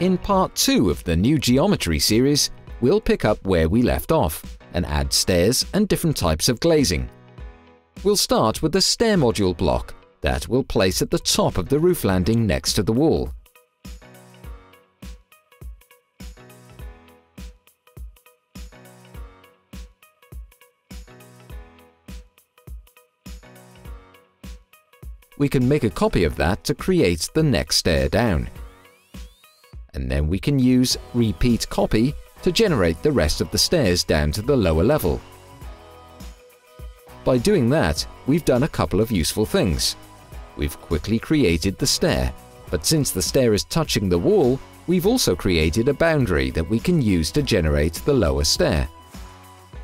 In part 2 of the new geometry series, we'll pick up where we left off and add stairs and different types of glazing. We'll start with the stair module block that we'll place at the top of the roof landing next to the wall. We can make a copy of that to create the next stair down. And then we can use repeat copy to generate the rest of the stairs down to the lower level. By doing that, we've done a couple of useful things. We've quickly created the stair, but since the stair is touching the wall, we've also created a boundary that we can use to generate the lower stair.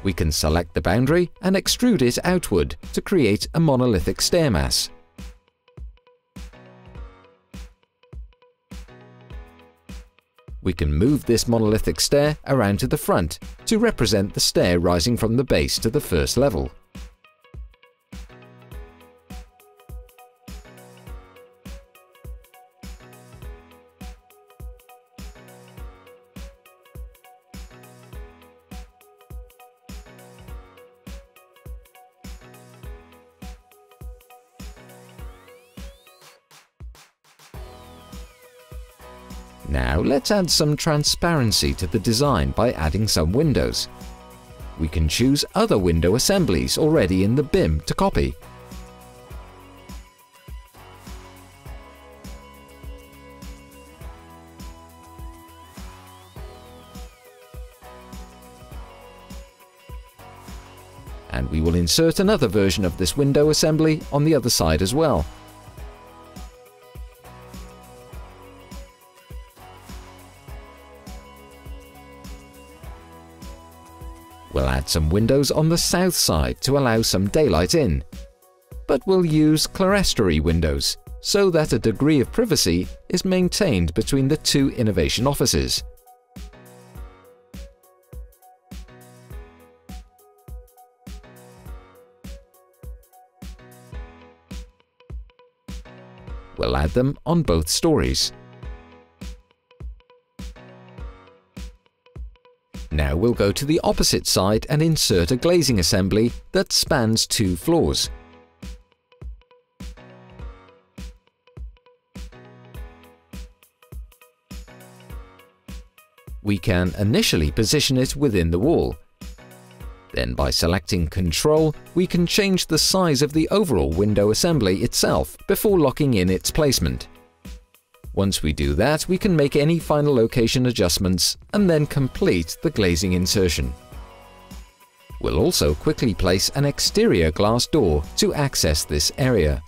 We can select the boundary and extrude it outward to create a monolithic stair mass. We can move this monolithic stair around to the front to represent the stair rising from the base to the first level. Now let's add some transparency to the design by adding some windows. We can choose other window assemblies already in the BIM to copy. And we will insert another version of this window assembly on the other side as well. We'll add some windows on the south side to allow some daylight in. But we'll use clerestory windows, so that a degree of privacy is maintained between the two innovation offices. We'll add them on both stories. Now we'll go to the opposite side and insert a glazing assembly that spans two floors. We can initially position it within the wall. Then by selecting Control, we can change the size of the overall window assembly itself before locking in its placement. Once we do that, we can make any final location adjustments and then complete the glazing insertion. We'll also quickly place an exterior glass door to access this area.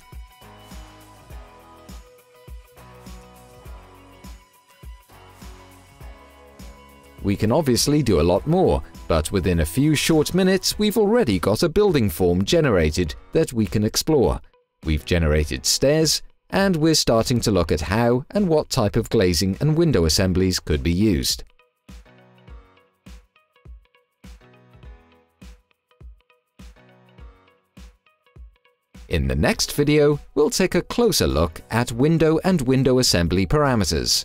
We can obviously do a lot more, but within a few short minutes we've already got a building form generated that we can explore. We've generated stairs, and we're starting to look at how and what type of glazing and window assemblies could be used. In the next video, we'll take a closer look at window and window assembly parameters.